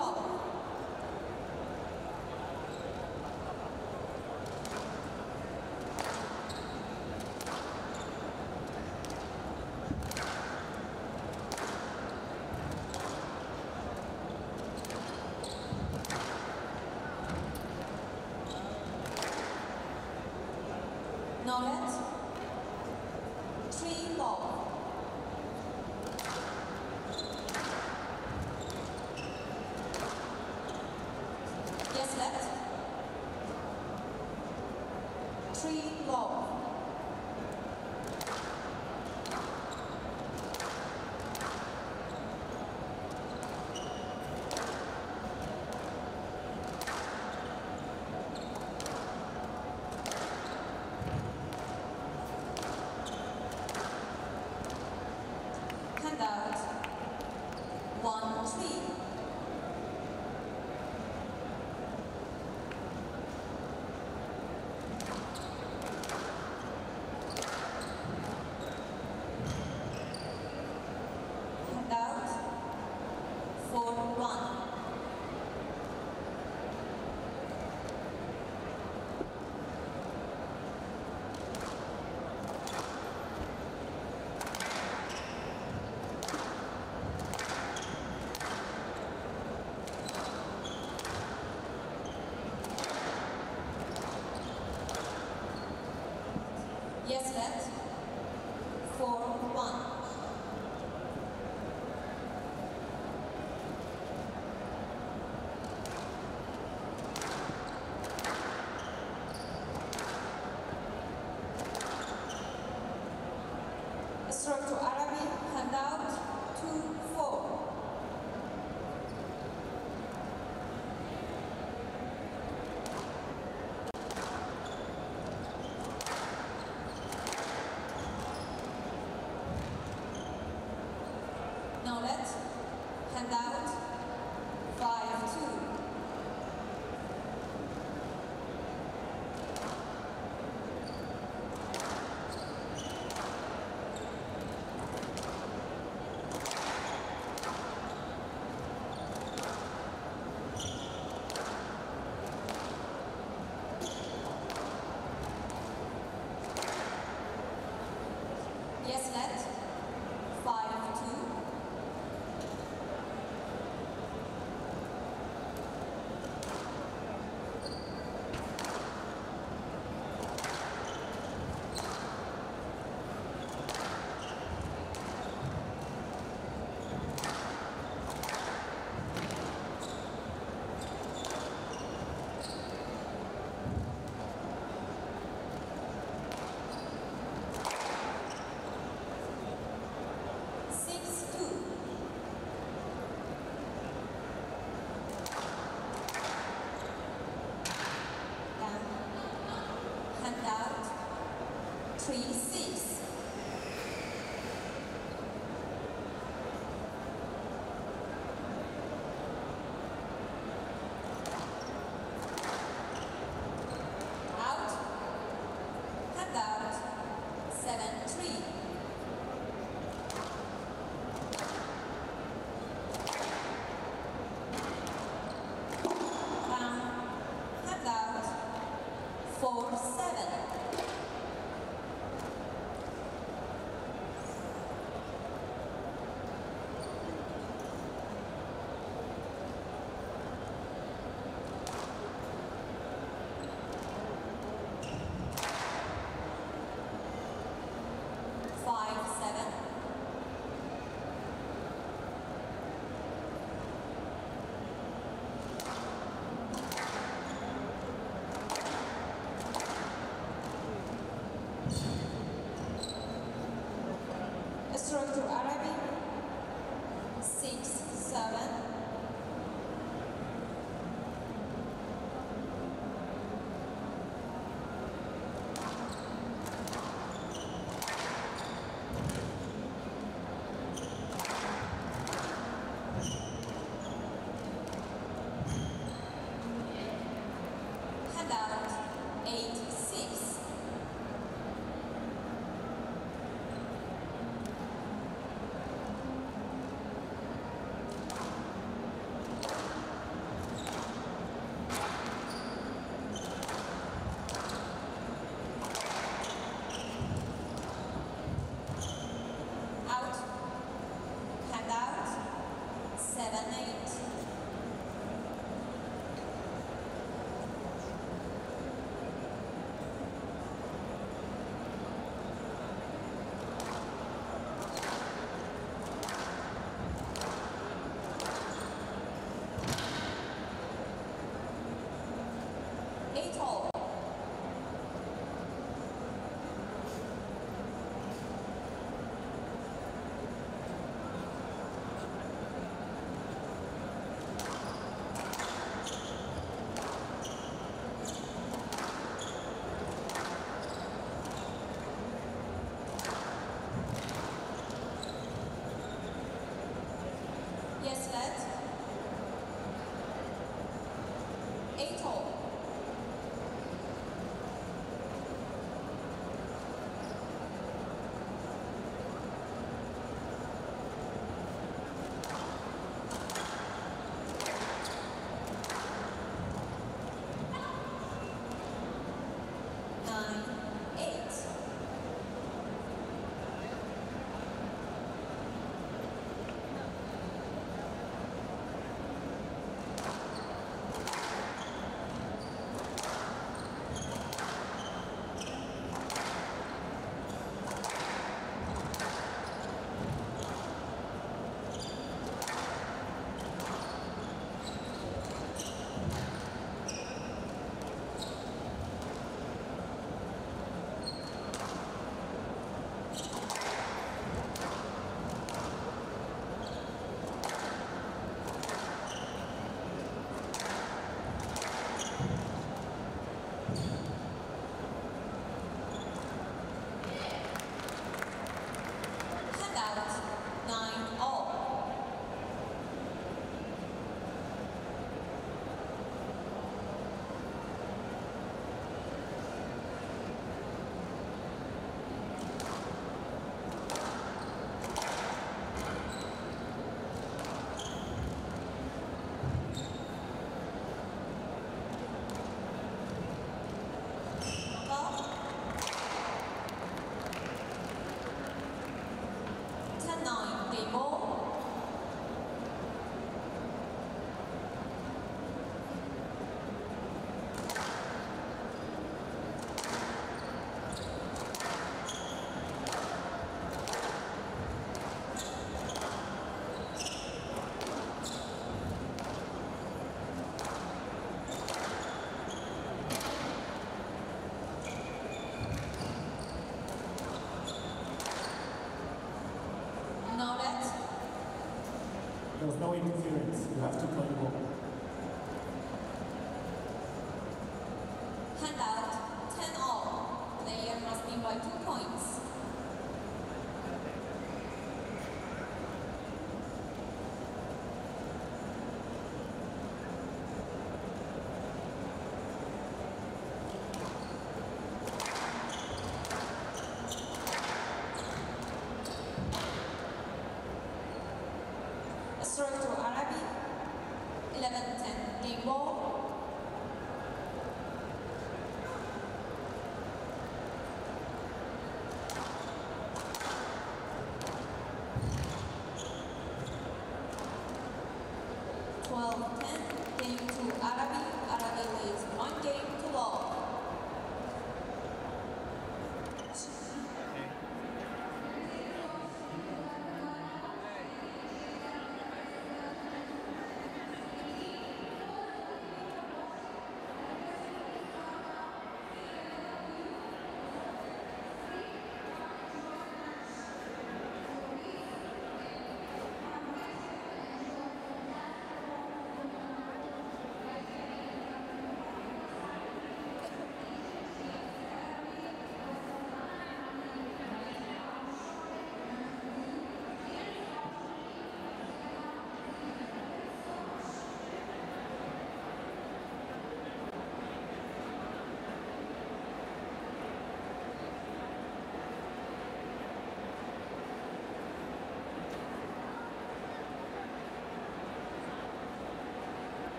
와.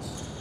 Stroke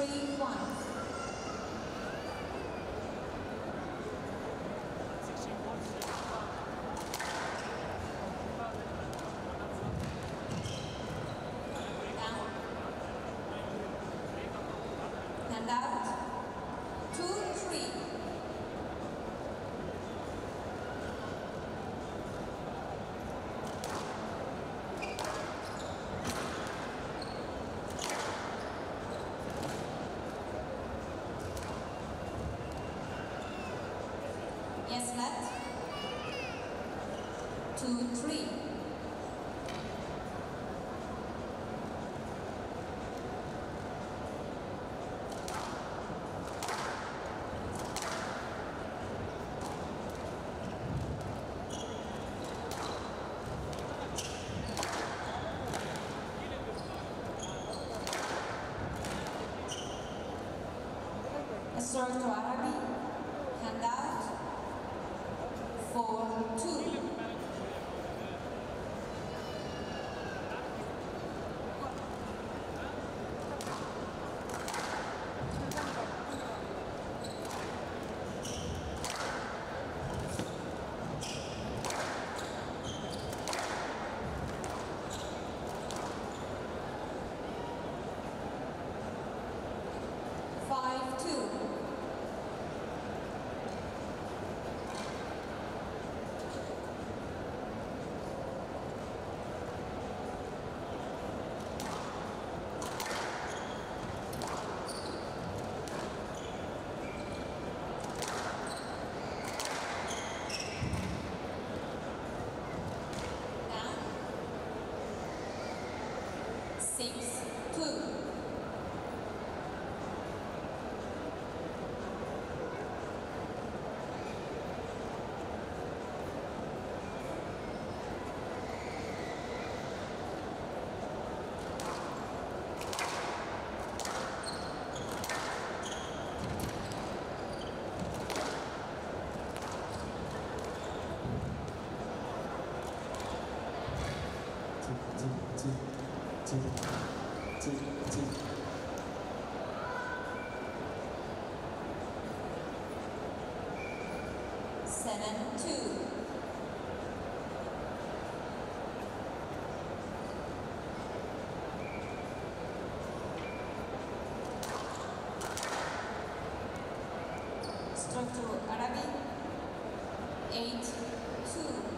Three Eduardo. Seven, two. Stroke to Arabic. Eight, two.